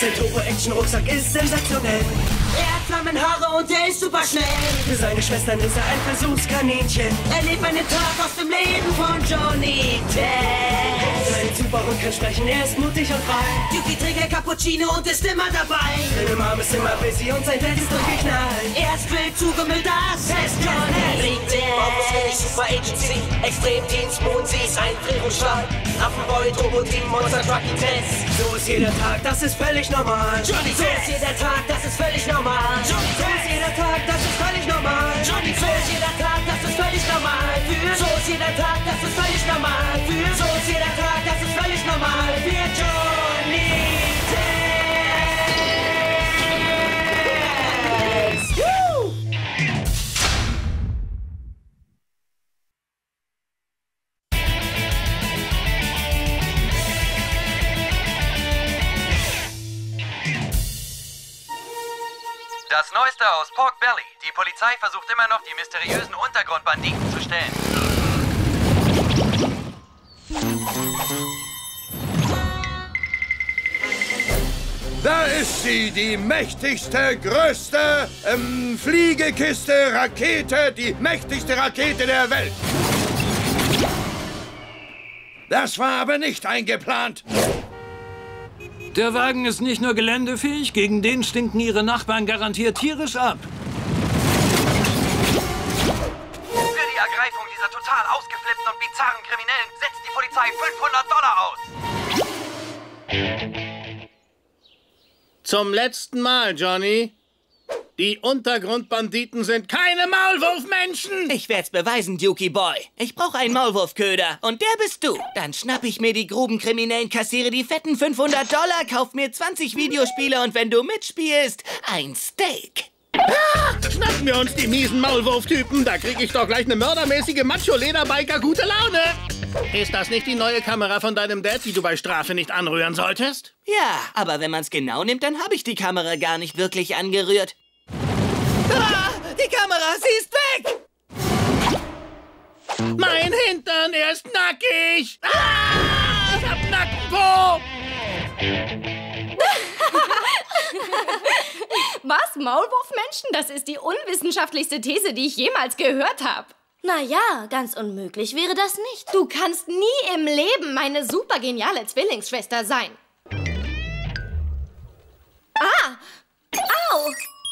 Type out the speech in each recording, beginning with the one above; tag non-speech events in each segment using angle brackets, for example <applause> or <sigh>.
Sein Turbo-Action-Rucksack ist sensationell. Er hat Flammenhaare und er ist super schnell. Für seine Schwestern ist er ein Versuchskaninchen. Er lebt einen Tag aus dem Leben von Johnny Test. Sein Superhund kann sprechen, er ist mutig und frei. Yuki ein Cappuccino und ist immer dabei. Seine Mom ist immer busy und sein Dad ist durchgeknallt. Er ist wild zugemüllt, das ist Johnny Markus König, Test. Super Agency, Extremteams, Moonsees, Einfrierungsschlag, Affenboy, Turbo-Team, Monster Trucky Test. So ist jeder Tag, das ist völlig normal. Johnny So ist jeder Tag, das ist völlig normal. Johnny So ist jeder Tag, das ist völlig normal. Johnny So ist jeder Tag, das ist völlig normal. Für so ist jeder Tag, das ist völlig normal. Für so ist jeder Tag, das ist völlig normal. Für Johnny Test. Das Neueste aus Pork Belly. Die Polizei versucht immer noch, die mysteriösen Untergrundbanditen zu stellen. Da ist sie, die mächtigste, größte ähm, Fliegekiste, Rakete, die mächtigste Rakete der Welt. Das war aber nicht eingeplant. Der Wagen ist nicht nur geländefähig, gegen den stinken ihre Nachbarn garantiert tierisch ab. Für die Ergreifung dieser total ausgeflippten und bizarren Kriminellen setzt die Polizei 500 Dollar aus. Zum letzten Mal, Johnny. Die Untergrundbanditen sind keine Maulwurfmenschen. Ich werd's beweisen, Dukey Boy. Ich brauche einen Maulwurfköder. Und der bist du. Dann schnapp ich mir die Grubenkriminellen, kassiere die fetten 500 Dollar, kauf mir 20 Videospiele und wenn du mitspielst, ein Steak. Schnappen wir uns die miesen Maulwurftypen. Da krieg ich doch gleich eine mördermäßige Macho-Lederbiker gute Laune. Ist das nicht die neue Kamera von deinem Dad, die du bei Strafe nicht anrühren solltest? Ja, aber wenn man's genau nimmt, dann habe ich die Kamera gar nicht wirklich angerührt. Ah, die Kamera, sie ist weg! Mein Hintern, er ist nackig. Ah, ich hab Nackenpo. <laughs> Was? Maulwurfmenschen? Das ist die unwissenschaftlichste These, die ich jemals gehört habe. Naja, ganz unmöglich wäre das nicht. Du kannst nie im Leben meine supergeniale Zwillingsschwester sein. Ah! Au!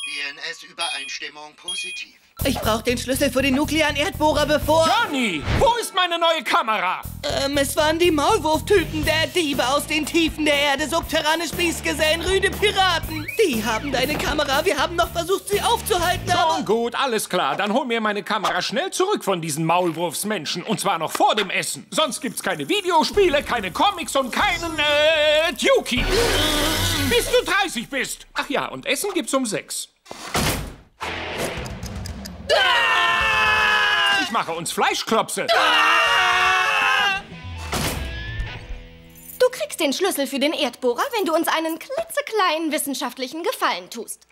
DNS-Übereinstimmung positiv. Ich brauche den Schlüssel für den nuklearen Erdbohrer, bevor... Johnny, wo ist meine neue Kamera? Ähm, es waren die Maulwurftypen der Diebe aus den Tiefen der Erde, subterrane Spießgesellen, rüde Piraten. Die haben deine Kamera. Wir haben noch versucht, sie aufzuhalten, aber... Schon gut, alles klar. Dann hol mir meine Kamera schnell zurück von diesen Maulwurfsmenschen. Und zwar noch vor dem Essen. Sonst gibt's keine Videospiele, keine Comics und keinen, äh, Dukey. Bis du 30 bist. Ach ja, und Essen gibt's um 6. Ich mache uns Fleischklopse. Du kriegst den Schlüssel für den Erdbohrer, wenn du uns einen klitzekleinen wissenschaftlichen Gefallen tust.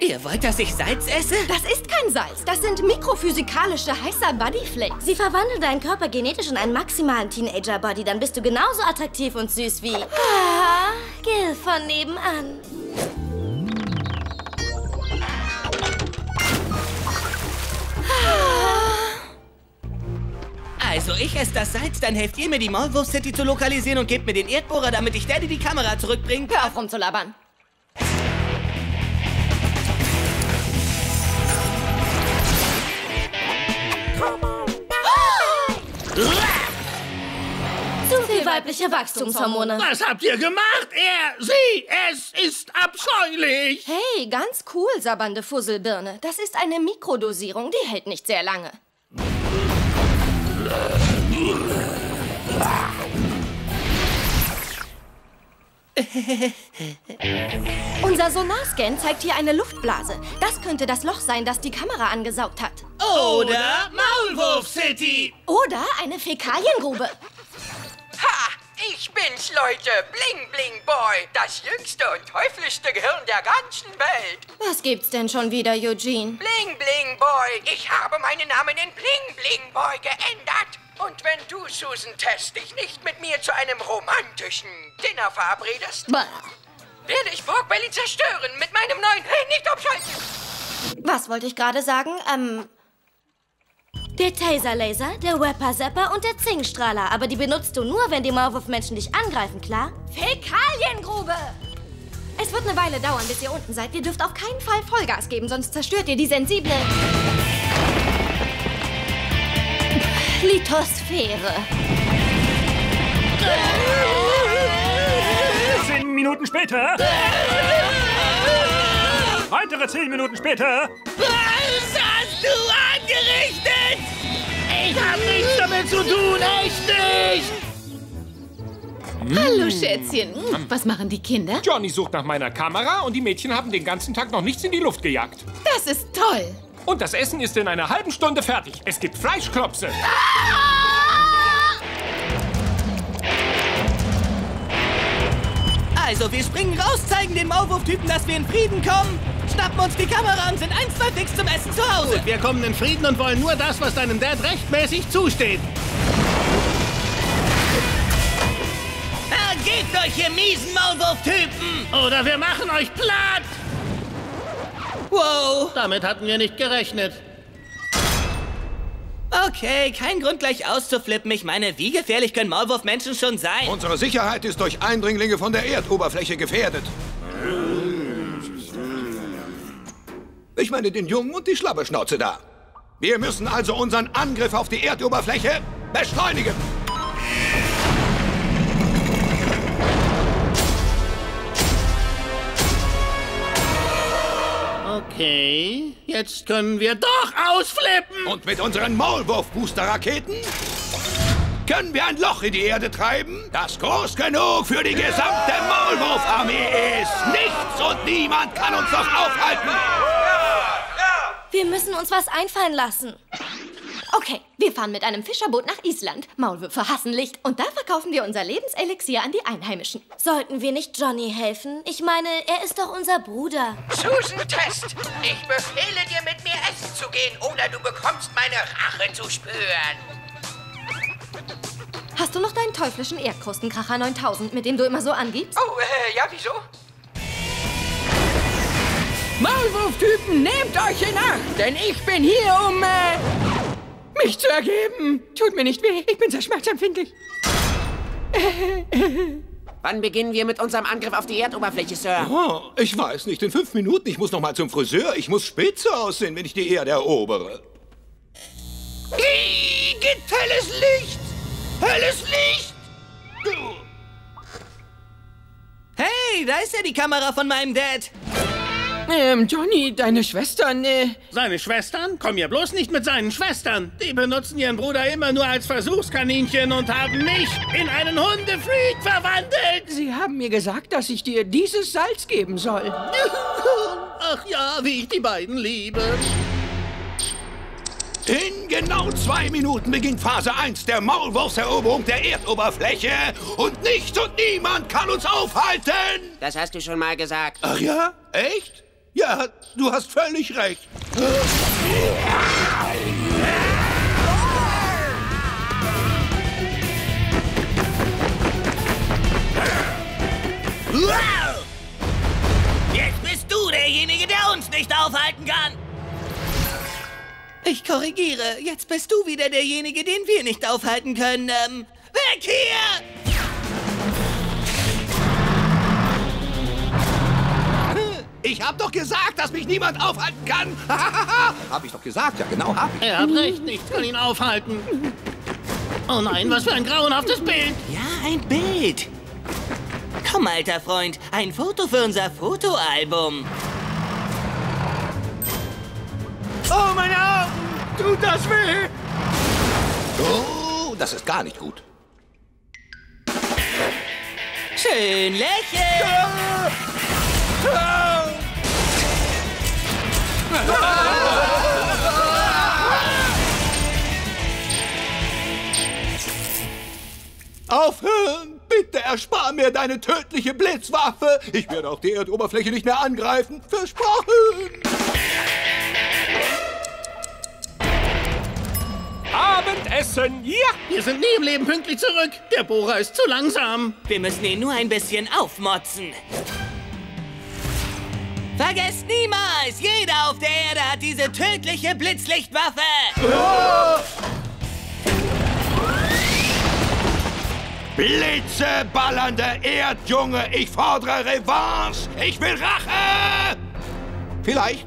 Ihr wollt, dass ich Salz esse? Das ist kein Salz. Das sind mikrophysikalische heißer Bodyflakes. Sie verwandeln deinen Körper genetisch in einen maximalen Teenager-Body. Dann bist du genauso attraktiv und süß wie... Ah, Gil von nebenan. Also, ich esse das Salz, dann helft ihr mir, die Maulwurf City zu lokalisieren und gebt mir den Erdbohrer, damit ich Daddy die Kamera zurückbringe. Hör auf rumzulabern. Zu viel weibliche Wachstumshormone. Was habt ihr gemacht? Er, sie, es ist abscheulich. Hey, ganz cool, sabbernde Fusselbirne. Das ist eine Mikrodosierung, die hält nicht sehr lange. <laughs> Unser Sonarscan zeigt hier eine Luftblase. Das könnte das Loch sein, das die Kamera angesaugt hat. Oder Maulwurf City. Oder eine Fäkaliengrube. Ich bin's, Leute. Bling Bling Boy. Das jüngste und teuflischste Gehirn der ganzen Welt. Was gibt's denn schon wieder, Eugene? Bling Bling Boy. Ich habe meinen Namen in Bling Bling Boy geändert. Und wenn du, Susan Tess, dich nicht mit mir zu einem romantischen Dinner verabredest, Bah. werde ich Pork Belly zerstören mit meinem neuen Hey, nicht abschalten. Was wollte ich gerade sagen? Ähm. Der Taser-Laser, der Wepper-Zapper und der Zingstrahler. Aber die benutzt du nur, wenn die Maulwurf-Menschen dich angreifen, klar? Fäkaliengrube! Es wird eine Weile dauern, bis ihr unten seid. Ihr dürft auf keinen Fall Vollgas geben, sonst zerstört ihr die sensible... Lithosphäre. Zehn Minuten später. Weitere zehn Minuten später. Was hast du angerichtet? Ich hab nichts damit zu tun, echt nicht! Hallo, Schätzchen. Hm, Was machen die Kinder? Johnny sucht nach meiner Kamera und die Mädchen haben den ganzen Tag noch nichts in die Luft gejagt. Das ist toll. Und das Essen ist in einer halben Stunde fertig. Es gibt Fleischklopse. Also, wir springen raus, zeigen den Maulwurf-Typen, dass wir in Frieden kommen, schnappen uns die Kamera und sind eins, zwei fix zum Essen zu Hause. Wir kommen in Frieden und wollen nur das, was deinem Dad rechtmäßig zusteht. Ergebt euch, ihr miesen Maulwurf-Typen! Oder wir machen euch platt! Wow. Damit hatten wir nicht gerechnet. Okay, kein Grund gleich auszuflippen. Ich meine, wie gefährlich können Maulwurfmenschen schon sein? Unsere Sicherheit ist durch Eindringlinge von der Erdoberfläche gefährdet. Ich meine den Jungen und die Schlabberschnauze da. Wir müssen also unseren Angriff auf die Erdoberfläche beschleunigen. Okay, jetzt können wir doch ausflippen! Und mit unseren Maulwurf-Booster-Raketen können wir ein Loch in die Erde treiben, das groß genug für die gesamte Maulwurf-Armee ist. Nichts und niemand kann uns noch aufhalten. Wir müssen uns was einfallen lassen. Okay, wir fahren mit einem Fischerboot nach Island. Maulwürfe hassen Licht und da verkaufen wir unser Lebenselixier an die Einheimischen. Sollten wir nicht Johnny helfen? Ich meine, er ist doch unser Bruder. Susan Test, ich befehle dir, mit mir essen zu gehen, oder du bekommst meine Rache zu spüren. Hast du noch deinen teuflischen Erdkrustenkracher 9000, mit dem du immer so angibst? Oh, äh, ja, wieso? Maulwurftypen, nehmt euch in Acht, denn ich bin hier, um äh, mich zu ergeben. Tut mir nicht weh, ich bin sehr schmerzempfindlich. Wann beginnen wir mit unserem Angriff auf die Erdoberfläche, Sir? Oh, ich weiß nicht, in fünf Minuten. Ich muss noch mal zum Friseur. Ich muss spitze aussehen, wenn ich die Erde erobere. Ih, gibt helles Licht! Helles Licht! Hey, da ist ja die Kamera von meinem Dad. Ähm, Johnny, deine Schwestern, äh... Seine Schwestern? Komm ja bloß nicht mit seinen Schwestern. Die benutzen ihren Bruder immer nur als Versuchskaninchen und haben mich in einen Hundefreak verwandelt. Sie haben mir gesagt, dass ich dir dieses Salz geben soll. <laughs> Ach ja, wie ich die beiden liebe. In genau zwei Minuten beginnt Phase 1 der Maulwurfseroberung der Erdoberfläche und nichts und niemand kann uns aufhalten. Das hast du schon mal gesagt. Ach ja? Echt? Ja, du hast völlig recht. Jetzt bist du derjenige, der uns nicht aufhalten kann. Ich korrigiere. Jetzt bist du wieder derjenige, den wir nicht aufhalten können. Ähm, weg hier! Ich hab doch gesagt, dass mich niemand aufhalten kann. <laughs> hab ich doch gesagt, ja genau, hab ich. Er hat recht, nichts kann ihn aufhalten. Oh nein, was für ein grauenhaftes Bild. Ja, ein Bild. Komm, alter Freund, ein Foto für unser Fotoalbum. Oh, meine Augen! Tut das weh? Oh, das ist gar nicht gut. Schön lächeln. Aufhören, bitte. erspar mir deine tödliche Blitzwaffe. Ich werde auch die Erdoberfläche nicht mehr angreifen. Versprochen. Abendessen, ja! Wir sind nie im Leben pünktlich zurück. Der Bohrer ist zu langsam. Wir müssen ihn nur ein bisschen aufmotzen. Vergesst niemals, jeder auf der Erde hat diese tödliche Blitzlichtwaffe. Blitzeballernde Erdjunge, ich fordere Revanche. Ich will Rache. Vielleicht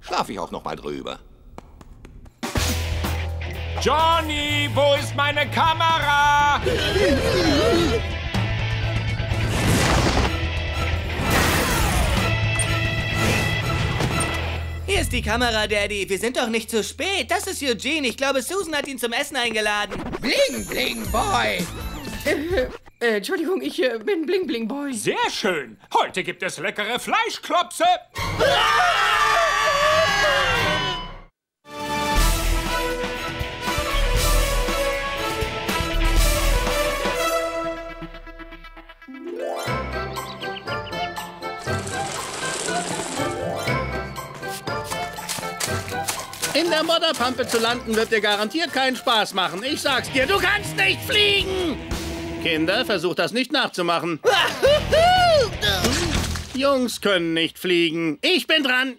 schlafe ich auch noch mal drüber. Johnny, wo ist meine Kamera? Hier ist die Kamera, Daddy. Wir sind doch nicht zu spät. Das ist Eugene. Ich glaube, Susan hat ihn zum Essen eingeladen. Bling, bling, boy. Äh, <laughs> äh, Entschuldigung, ich äh, bin Bling Bling Boy. Sehr schön. Heute gibt es leckere Fleischklopse. In der Modderpampe zu landen wird dir garantiert keinen Spaß machen. Ich sag's dir, du kannst nicht fliegen! Kinder, versucht das nicht nachzumachen. <laughs> Jungs können nicht fliegen. Ich bin dran.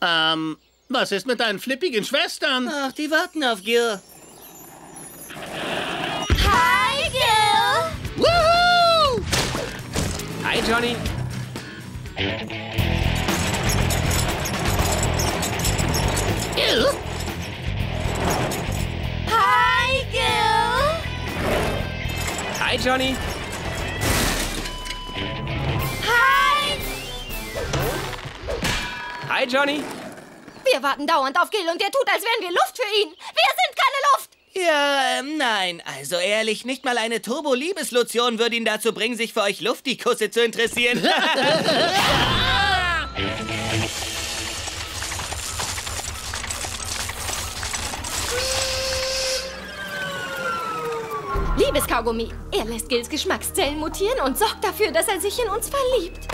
Ähm, was ist mit deinen flippigen Schwestern? Ach, die warten auf Gil. Hi, Gil! Woohoo! Hi, Johnny. Gil? Hi, Gil! Hi, Johnny. Hi! Hi, Johnny. Wir warten dauernd auf Gil und der tut, als wären wir Luft für ihn. Wir sind keine Luft! Ja, ähm, nein. Also ehrlich, nicht mal eine Turbo-Liebeslotion würde ihn dazu bringen, sich für euch Luftikusse zu interessieren. <laughs> Liebeskaugummi. Er lässt Gils Geschmackszellen mutieren und sorgt dafür, dass er sich in uns verliebt.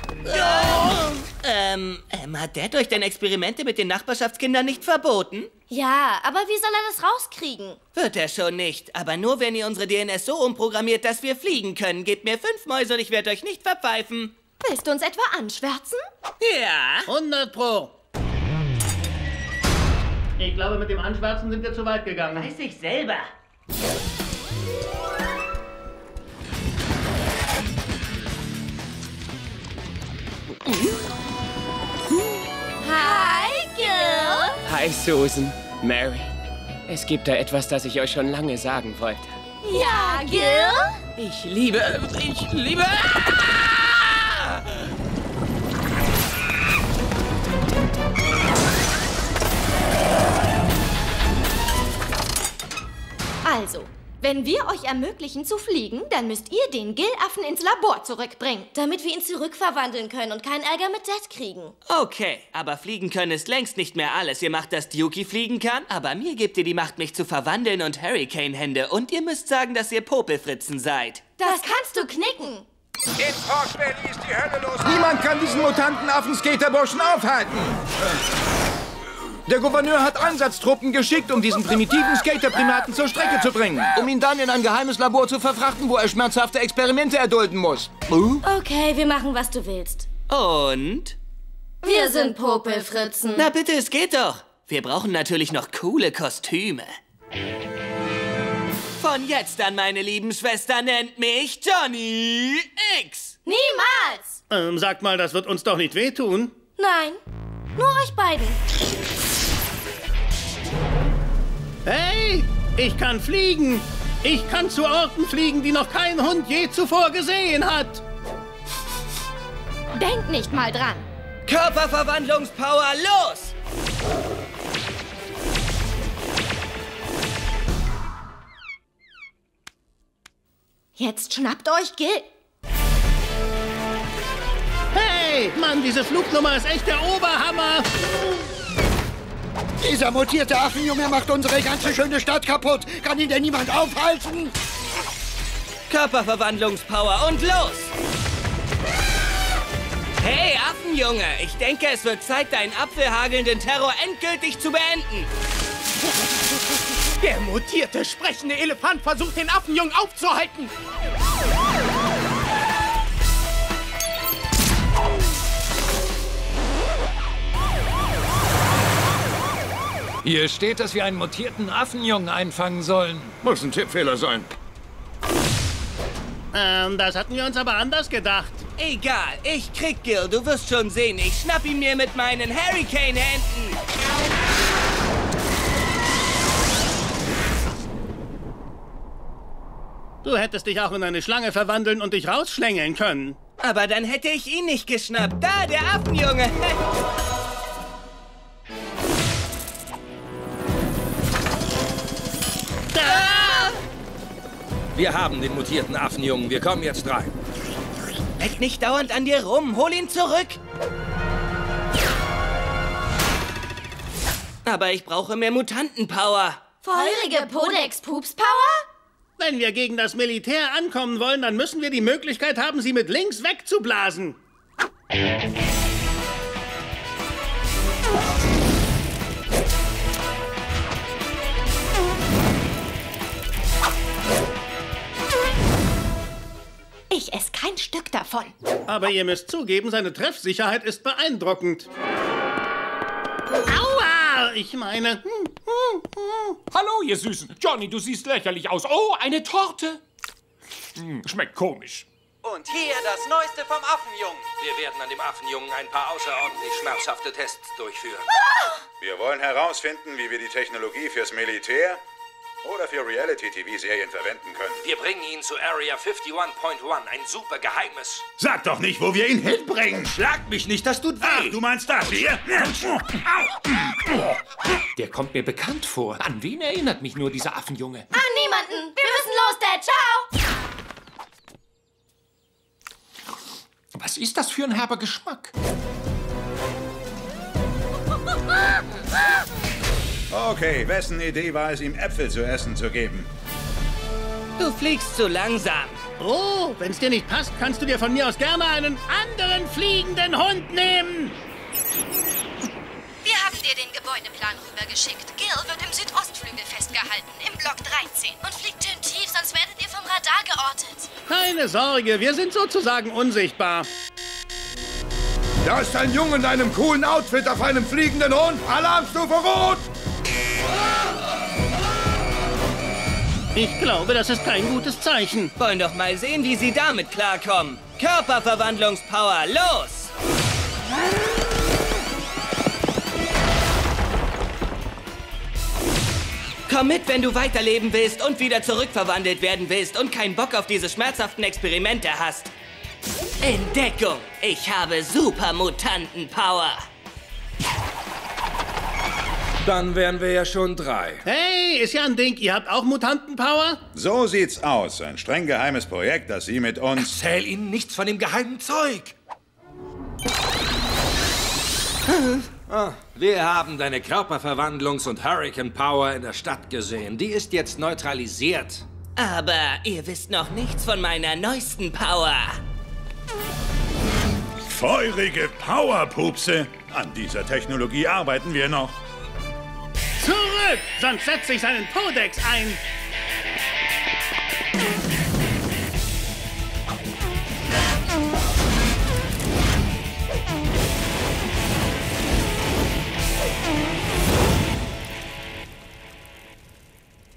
ähm, ähm, hat Dad euch denn Experimente mit den Nachbarschaftskindern nicht verboten? Ja, aber wie soll er das rauskriegen? Wird er schon nicht. Aber nur, wenn ihr unsere DNS so umprogrammiert, dass wir fliegen können. Gebt mir fünf Mäuse und ich werde euch nicht verpfeifen. Willst du uns etwa anschwärzen? Ja. 100 Pro. Ich glaube, mit dem Anschwärzen sind wir zu weit gegangen. Weiß ich selber. Hi, Gil! Hi, Susan. Mary. Es gibt da etwas, das ich euch schon lange sagen wollte. Ja, Gil? Ich liebe. Ich liebe. Also, wenn wir euch ermöglichen zu fliegen, dann müsst ihr den Gillaffen ins Labor zurückbringen, damit wir ihn zurückverwandeln können und keinen Ärger mit Dad kriegen. Okay, aber fliegen können ist längst nicht mehr alles. Ihr macht, dass Dukey fliegen kann, aber mir gebt ihr die Macht, mich zu verwandeln und Hurricane-Hände. Und ihr müsst sagen, dass ihr Popelfritzen seid. Das kannst du knicken. In Pork Valley ist die Hölle los. Niemand kann diesen mutanten Affen-Skaterburschen aufhalten. Der Gouverneur hat Einsatztruppen geschickt, um diesen primitiven Skaterprimaten zur Strecke zu bringen. Um ihn dann in ein geheimes Labor zu verfrachten, wo er schmerzhafte Experimente erdulden muss. Okay, wir machen, was du willst. Und? Wir sind Popelfritzen. Na bitte, es geht doch. Wir brauchen natürlich noch coole Kostüme. Von jetzt an, meine lieben Schwestern, nennt mich Johnny X. Niemals! Ähm, sag mal, das wird uns doch nicht wehtun. Nein, nur euch beiden. Hey, ich kann fliegen. Ich kann zu Orten fliegen, die noch kein Hund je zuvor gesehen hat. Denkt nicht mal dran. Körperverwandlungspower, los! Jetzt schnappt euch Gil. Hey, Mann, diese Flugnummer ist echt der Oberhammer. Dieser mutierte Affenjunge macht unsere ganze schöne Stadt kaputt. Kann ihn denn niemand aufhalten? Körperverwandlungspower und los! Hey, Affenjunge, ich denke, es wird Zeit, deinen apfelhagelnden Terror endgültig zu beenden. Der mutierte, sprechende Elefant versucht, den Affenjungen aufzuhalten. Hier steht, dass wir einen mutierten Affenjungen einfangen sollen. Muss ein Tippfehler sein. Ähm, das hatten wir uns aber anders gedacht. Egal, ich krieg Gil, du wirst schon sehen. Ich schnapp ihn mir mit meinen Hurricane-Händen. Du hättest dich auch in eine Schlange verwandeln und dich rausschlängeln können. Aber dann hätte ich ihn nicht geschnappt. Da, der Affenjunge. <laughs> Wir haben den mutierten Affenjungen. Wir kommen jetzt rein. Leck nicht dauernd an dir rum. Hol ihn zurück. Aber ich brauche mehr Mutantenpower. Feurige Podex-Pups-Power? Wenn wir gegen das Militär ankommen wollen, dann müssen wir die Möglichkeit haben, sie mit links wegzublasen. Kein Stück davon. Aber ihr müsst zugeben, seine Treffsicherheit ist beeindruckend. Aua! Ich meine... hm, hm, hm. Hallo, ihr Süßen. Johnny, du siehst lächerlich aus. Oh, eine Torte. Hm, schmeckt komisch. Und hier das Neueste vom Affenjungen. Wir werden an dem Affenjungen ein paar außerordentlich schmerzhafte Tests durchführen. Wir wollen herausfinden, wie wir die Technologie fürs Militär oder für Reality-TV-Serien verwenden können. Wir bringen ihn zu Area 51.1, ein super geheimes. Sag doch nicht, wo wir ihn hinbringen. Schlag mich nicht, das tut weh. Ach, du meinst das hier? Der kommt mir bekannt vor. An wen erinnert mich nur dieser Affenjunge? An niemanden. Wir müssen los, Dad. Ciao. Was ist das für ein herber Geschmack? <laughs> Okay, wessen Idee war es, ihm Äpfel zu essen zu geben? Du fliegst zu langsam. Oh, wenn's dir nicht passt, kannst du dir von mir aus gerne einen anderen fliegenden Hund nehmen. Wir haben dir den Gebäudeplan rübergeschickt. Gil wird im Südostflügel festgehalten, im Block 13. Und fliegt schön tief, sonst werdet ihr vom Radar geortet. Keine Sorge, wir sind sozusagen unsichtbar. Da ist ein Junge in einem coolen Outfit auf einem fliegenden Hund. Alarmstufe Rot! Ich glaube, das ist kein gutes Zeichen. Wollen doch mal sehen, wie sie damit klarkommen. Körperverwandlungspower, los! Komm mit, wenn du weiterleben willst und wieder zurückverwandelt werden willst und keinen Bock auf diese schmerzhaften Experimente hast. Entdeckung! Ich habe Supermutanten-Power! Dann wären wir ja schon drei. Hey, ist ja ein Ding. Ihr habt auch Mutantenpower? So sieht's aus. Ein streng geheimes Projekt, das Sie mit uns... Erzähl ihnen nichts von dem geheimen Zeug. Ah, wir haben deine Körperverwandlungs- und Hurricane Power in der Stadt gesehen. Die ist jetzt neutralisiert. Aber ihr wisst noch nichts von meiner neuesten Power. Feurige Powerpupse. An dieser Technologie arbeiten wir noch. Zurück! Sonst setze ich seinen Podex ein.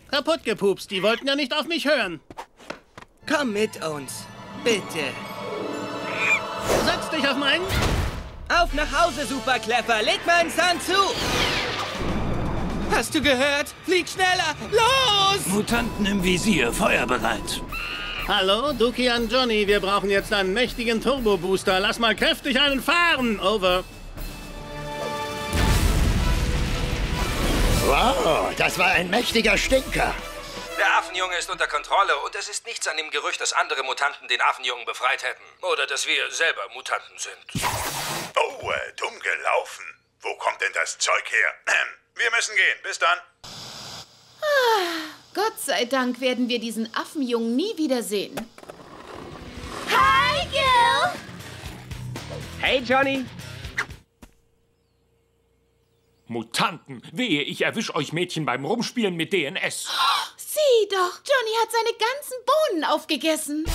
Kaputt gepupst, die wollten ja nicht auf mich hören. Komm mit uns, bitte. Setz dich auf meinen. Auf nach Hause, Superklepper. Leg meinen Zahn zu. Hast du gehört? Flieg schneller. Los! Mutanten im Visier, feuerbereit. Hallo, Duki an Johnny. Wir brauchen jetzt einen mächtigen Turbo-Booster. Lass mal kräftig einen fahren. Over. Wow, das war ein mächtiger Stinker. Der Affenjunge ist unter Kontrolle und es ist nichts an dem Gerücht, dass andere Mutanten den Affenjungen befreit hätten. Oder dass wir selber Mutanten sind. Oh, äh, dumm gelaufen. Wo kommt denn das Zeug her? <clears throat> Wir müssen gehen. Bis dann. Ah, Gott sei Dank werden wir diesen Affenjungen nie wiedersehen. Hi, Gil! Hey, Johnny. Mutanten, wehe, ich erwisch euch Mädchen beim Rumspielen mit DNS. Sieh doch, Johnny hat seine ganzen Bohnen aufgegessen.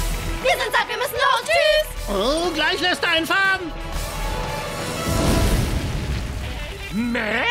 Wir sind satt, wir müssen los. Tschüss. Oh, gleich lässt er einen fahren. Mac?